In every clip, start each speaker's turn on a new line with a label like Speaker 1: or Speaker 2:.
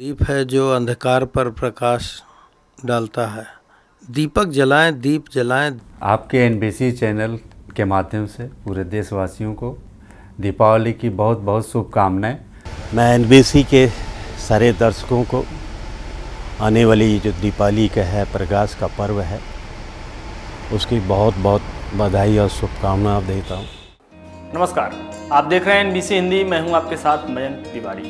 Speaker 1: दीप है जो अंधकार पर प्रकाश डालता है। दीपक जलाएँ दीप जलाएँ।
Speaker 2: आपके एनबीसी चैनल के माध्यम से पूरे देशवासियों को दीपावली की बहुत बहुत शुभकामनाएँ।
Speaker 3: मैं एनबीसी के सारे दर्शकों को आने वाली जो दीपावली का है प्रकाश का पर्व है उसकी बहुत बहुत बधाई और शुभकामना देता हूँ।
Speaker 4: नमस्कार। आप देख रहे हैं एनबीसी हिंदी, मैं हूँ आपके साथ मयंक तिवारी।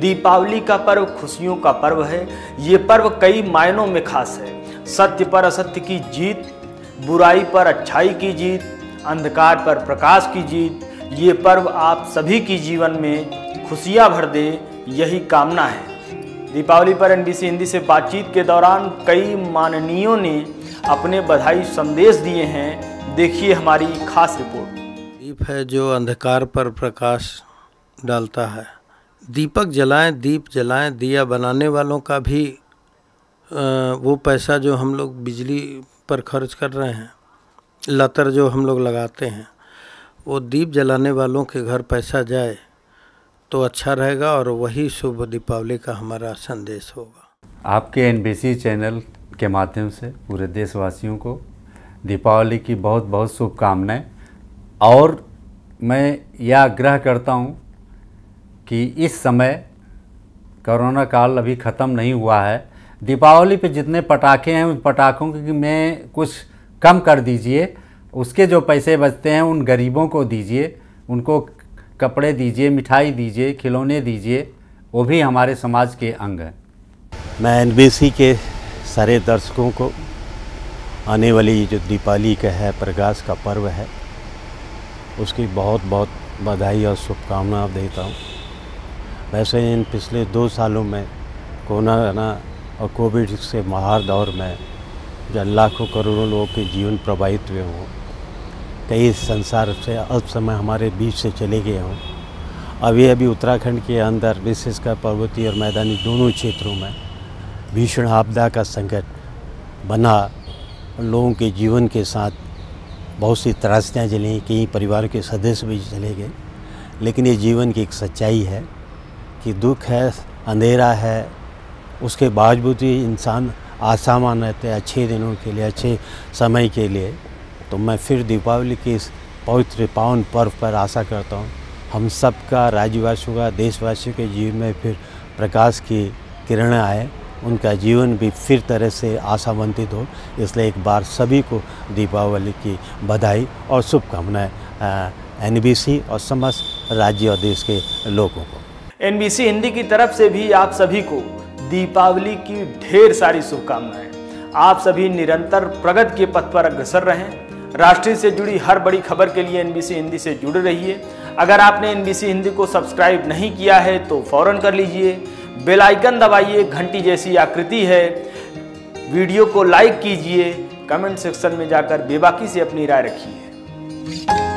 Speaker 4: दीपावली का पर्व खुशियों का पर्व है। ये पर्व कई मायनों में खास है। सत्य पर असत्य की जीत, बुराई पर अच्छाई की जीत, अंधकार पर प्रकाश की जीत, ये पर्व आप सभी की जीवन में खुशियाँ भर दे, यही कामना है। दीपावली पर एनबीसी हिंदी से बातचीत के दौरान कई माननीयों ने अपने बधाई संदेश दिए हैं। देखिए हमारी खास रिपोर्ट।
Speaker 1: दीप है जो अंधकार पर प्रकाश डालता है। दीपक जलाएँ, दीप जलाएँ, दिया बनाने वालों का भी वो पैसा जो हम लोग बिजली पर खर्च कर रहे हैं, लतर जो हम लोग लगाते हैं, वो दीप जलाने वालों के घर पैसा जाए तो अच्छा रहेगा और वही शुभ दीपावली का हमारा संदेश होगा।
Speaker 2: आपके एनबीसी चैनल के माध्यम से पूरे देशवासियों को दीपावली की बहुत बहुत शुभकामनाएँ। और मैं यह आग्रह करता हूँ कि इस समय कोरोना काल अभी ख़त्म नहीं हुआ है। दीपावली पे जितने पटाखे हैं उन पटाखों की में कुछ कम कर दीजिए, उसके जो पैसे बचते हैं उन गरीबों को दीजिए, उनको कपड़े दीजिए, मिठाई दीजिए, खिलौने दीजिए, वो भी हमारे समाज के अंग हैं।
Speaker 3: मैं एनबीसी के सारे दर्शकों को आने वाली जो दीपावली का है, प्रकाश का पर्व है उसकी बहुत बहुत बधाई और शुभकामना देता हूँ। वैसे इन पिछले दो सालों में कोरोना और कोविड से महार दौर में जब लाखों करोड़ों लोगों के जीवन प्रभावित हुए हों, कई संसार से अल्प समय हमारे बीच से चले गए हों अभी अभी उत्तराखंड के अंदर विशेषकर पर्वतीय और मैदानी दोनों क्षेत्रों में भीषण आपदा का संकट बना लोगों के जीवन के साथ बहुत सी त्रासदियाँ चली कई परिवार के सदस्य भी चले गए। लेकिन ये जीवन की एक सच्चाई है कि दुख है, अंधेरा है, उसके बावजूद भी इंसान आसामान रहते हैं, अच्छे दिनों के लिए, अच्छे समय के लिए। तो मैं फिर दीपावली के इस पवित्र पावन पर्व पर आशा करता हूँ, हम सबका, राज्यवासियों का, देशवासियों के जीवन में फिर प्रकाश की किरण आए। उनका जीवन भी फिर तरह से आशावंतित हो। इसलिए एक बार सभी को दीपावली की बधाई और शुभकामनाएँ एनबीसी और समस्त राज्य और देश के लोगों को।
Speaker 4: एनबीसी हिंदी की तरफ़ से भी आप सभी को दीपावली की ढेर सारी शुभकामनाएँ। आप सभी निरंतर प्रगति के पथ पर अग्रसर रहें। राष्ट्रीय से जुड़ी हर बड़ी खबर के लिए एनबीसी हिंदी से जुड़े रहिए। अगर आपने एनबीसी हिंदी को सब्सक्राइब नहीं किया है तो फ़ौरन कर लीजिए। बेल आइकन दबाइए, घंटी जैसी आकृति है। वीडियो को लाइक कीजिए, कमेंट सेक्शन में जाकर बेबाकी से अपनी राय रखिए।